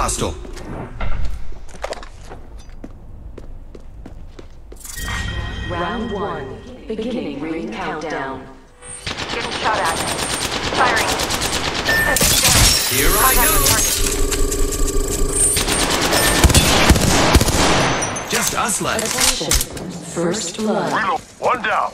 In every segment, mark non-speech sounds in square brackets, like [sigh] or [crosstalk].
hostile. Round one. Beginning ring countdown. Getting shot at. Firing. Here I go. Just us left. Attention. First blood. One down.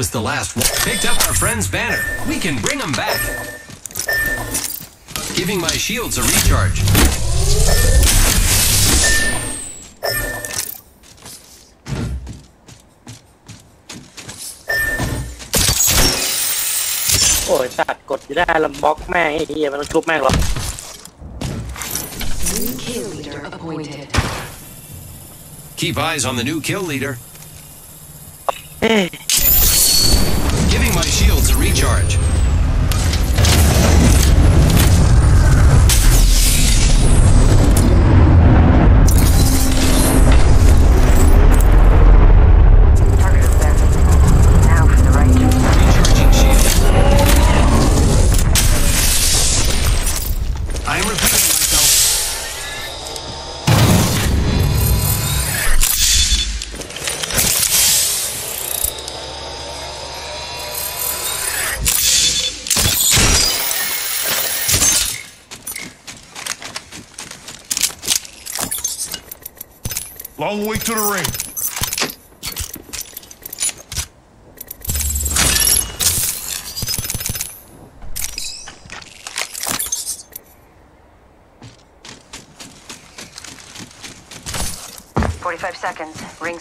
was the last one. Picked up our friend's banner. We can bring him back. Giving my shields a recharge.โอ้ยสัตว์กดอยู่ได้ลำบล็อกแม่งไอ้เหี้ยมันต้องชุบแม่งหรอก New kill leader appointed. Keep eyes on the new kill leader. เอ้ย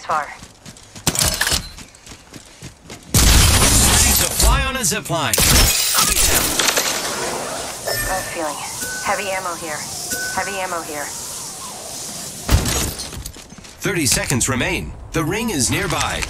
Far. Ready to fly on a zip line. Bad feeling. Heavy ammo here. Heavy ammo here. 30 seconds remain. The ring is nearby.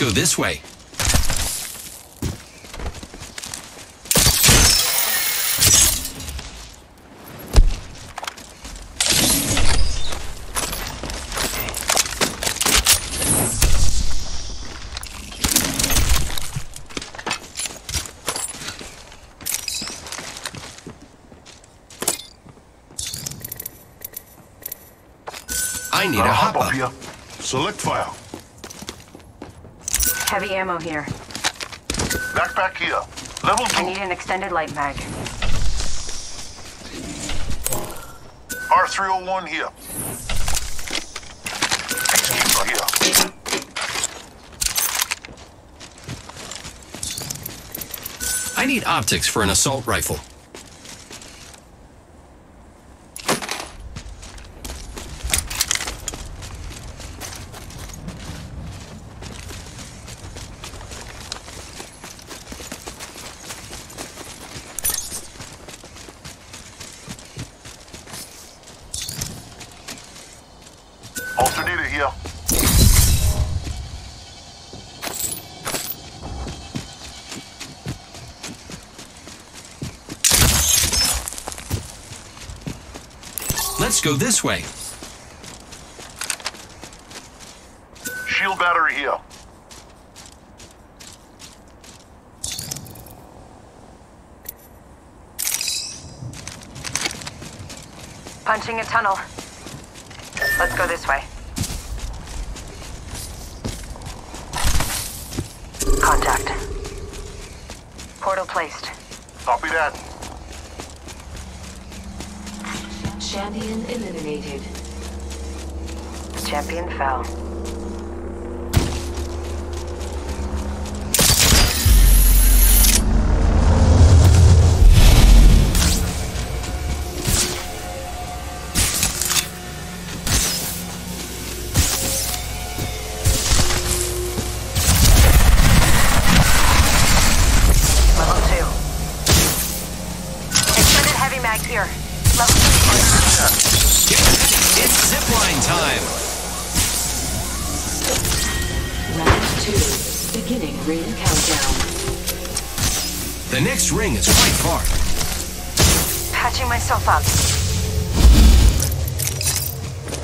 Go this way. I need a Gotta hop hop up up. here. Select file. Heavy ammo here. Backpack here. Level two. I need an extended light mag. R301 here. Peacekeeper here. I need optics for an assault rifle. Let's go this way. Shield battery here. Punching a tunnel. Let's go this way. Contact. Portal placed. Copy that. Champion eliminated. Champion fell.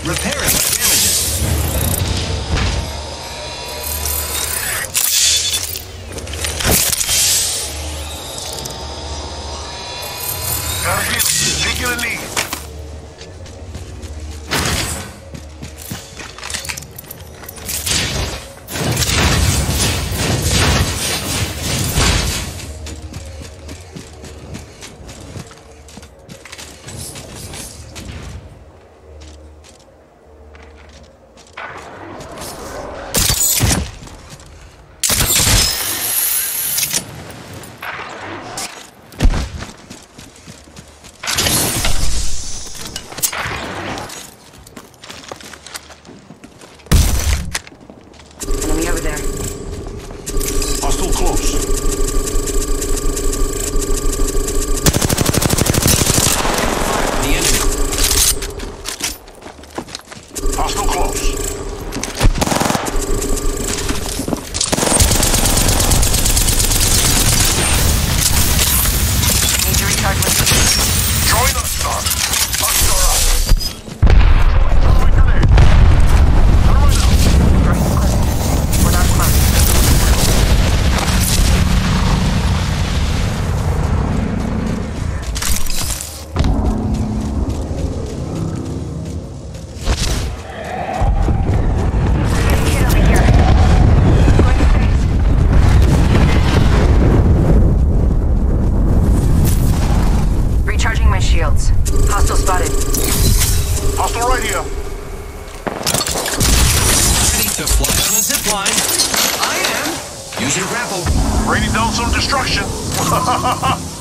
Repent. Hostile spotted. Hostile radio. Ready to fly on a zip line. I am. Use your grapple. Ready down some destruction. [laughs]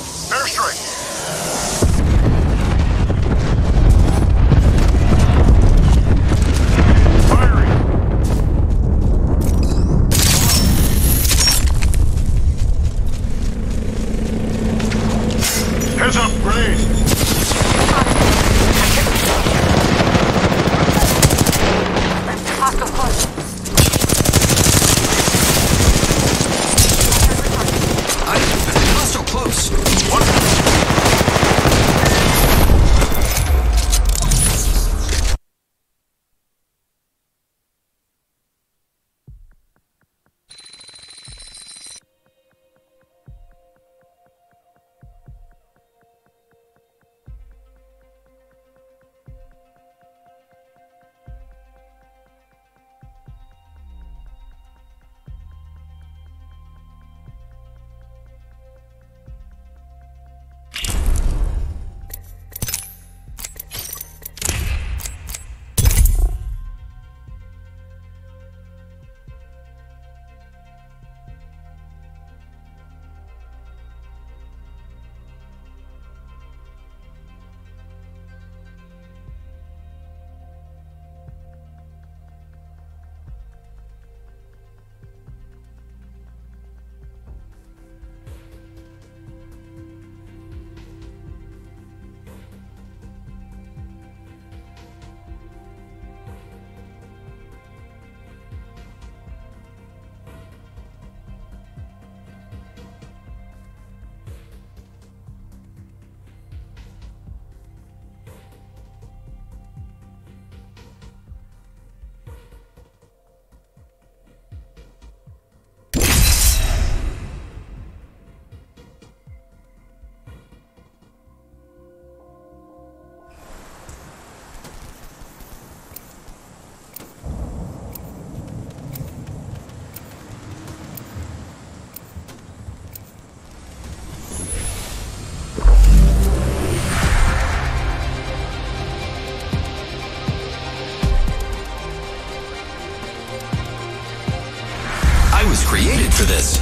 for this.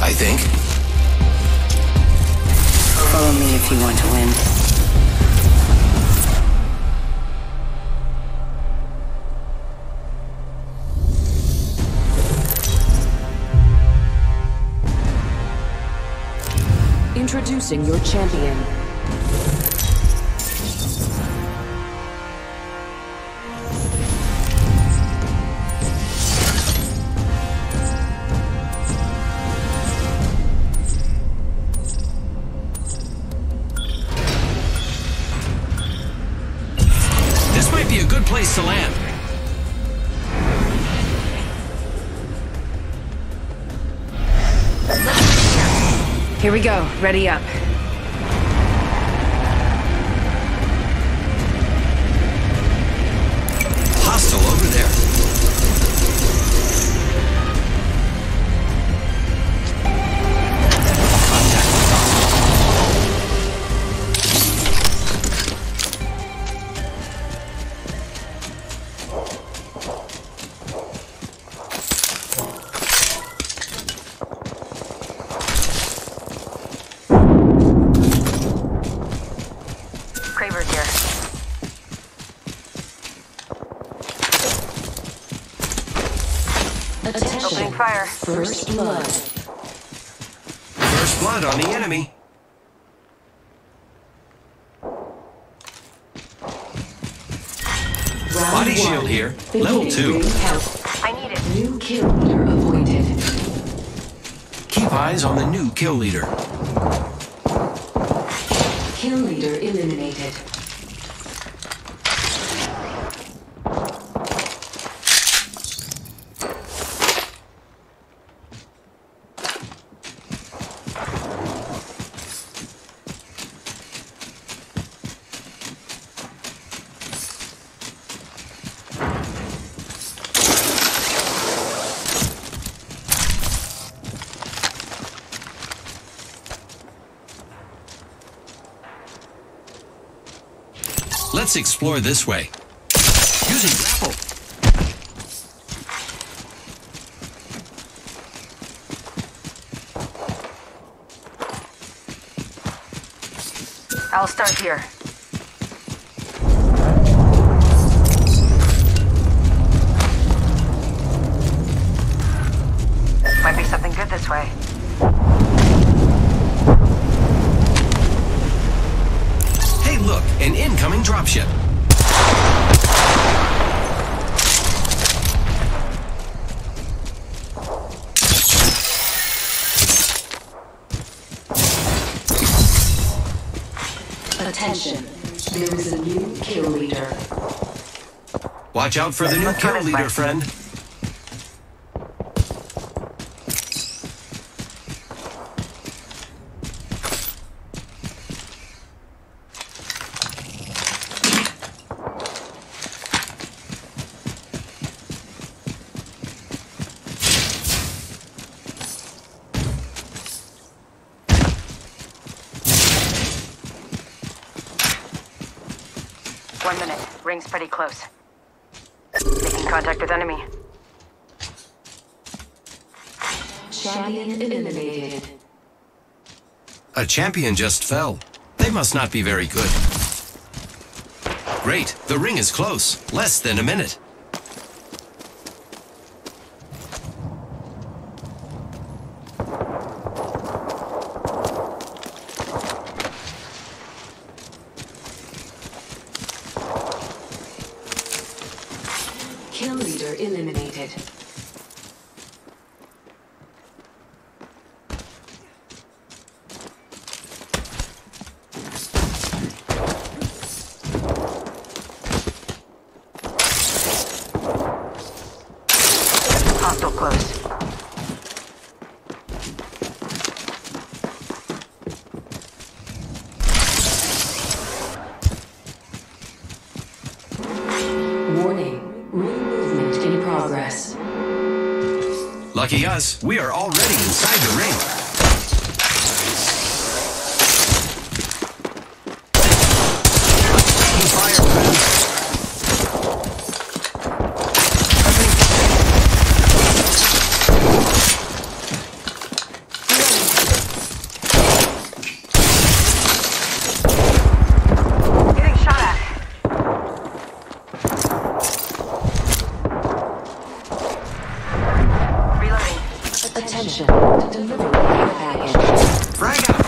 I think. Follow me if you want to win. Introducing your champion. Ready up. Kill leader appointed. Keep eyes on the new kill leader. Kill leader eliminated. Explore this way. Using grapple. I'll start here. Might be something good this way. Hey, look, an incoming dropship. Attention. There is a new kill leader. Watch out for the new kill leader, friend. One minute. Ring's pretty close. Making contact with enemy. Champion eliminated. A champion just fell. They must not be very good. Great, the ring is close. Less than a minute. Kill leader eliminated. Hostile close. Warning. Ring movement in progress. Lucky us, we are already inside the ring. position to deliver your package. Frag out!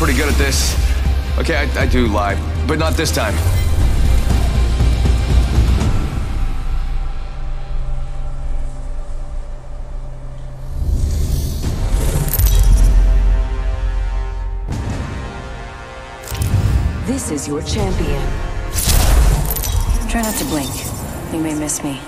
pretty good at this. Okay, I, I do lie, but not this time. This is your champion. Try not to blink. You may miss me.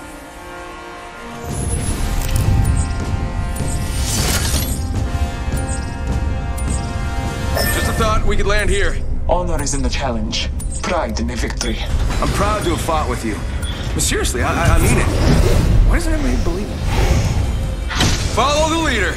We could land here. Honor is in the challenge, pride in the victory. I'm proud to have fought with you. But seriously, I, I, I mean it. Why doesn't everybody believe it? Follow the leader.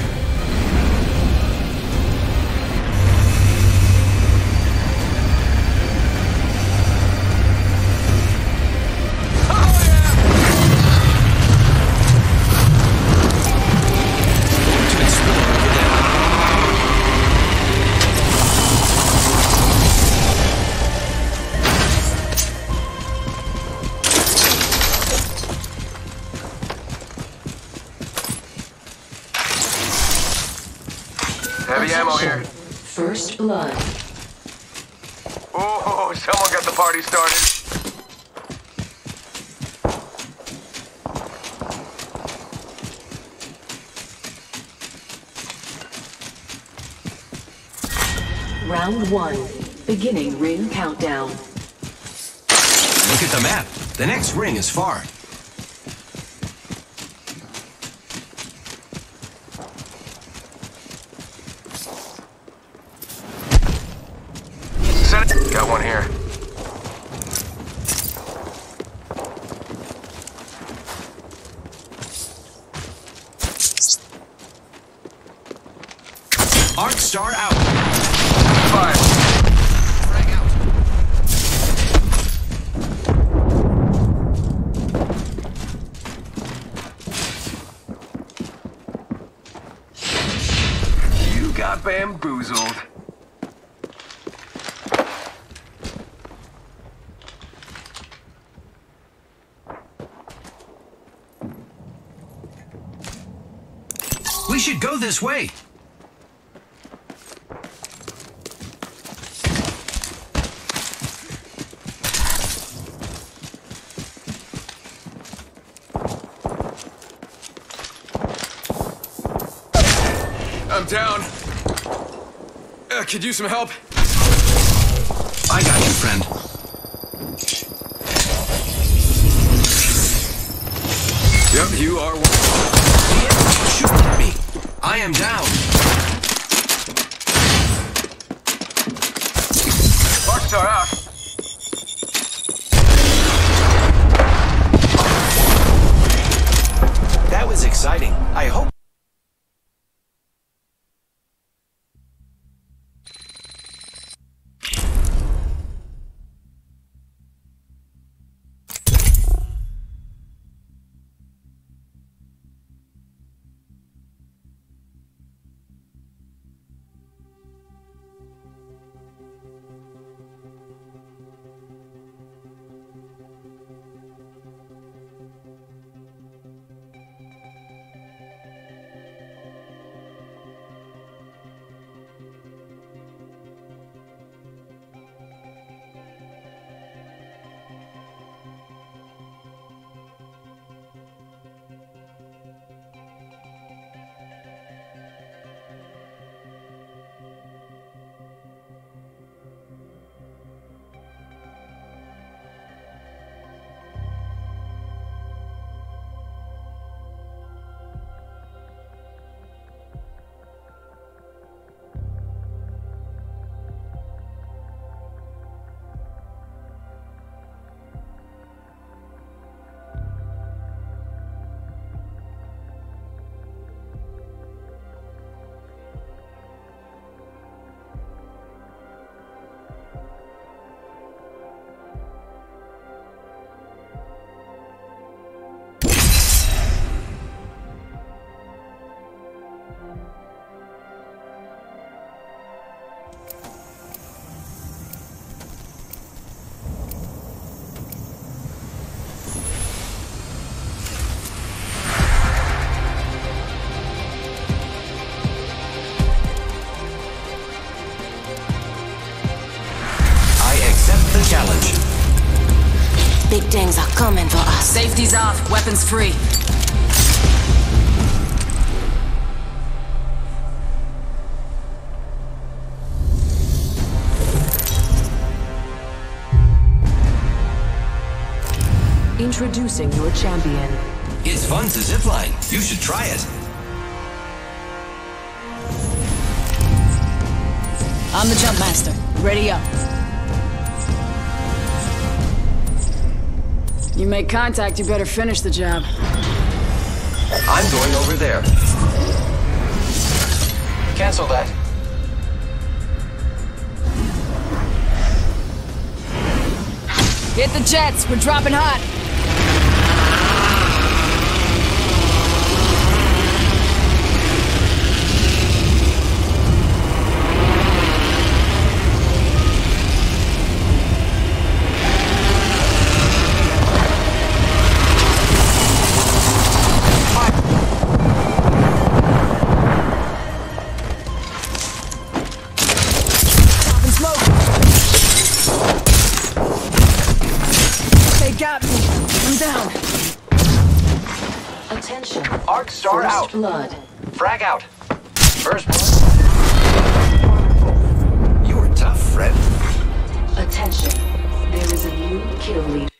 Party started. Round one. Beginning ring countdown. Look at the map. The next ring is far. Set it. Got one here. Arc Star out. Fire. Frag out. You got bamboozled. We should go this way. I'm down. Uh, could use some help. I got you, friend. Yep, you are one. Is at me. I am down. Arcstar out. That was exciting. I hope. Safety's off, weapons free. Introducing your champion. It's fun to zipline. You should try it. I'm the jump master. Ready up. You make contact, you better finish the job. I'm going over there. Cancel that. Hit the jets, we're dropping hot. out. Blood. Frag out. First blood. You're tough, friend. Attention. There is a new kill leader.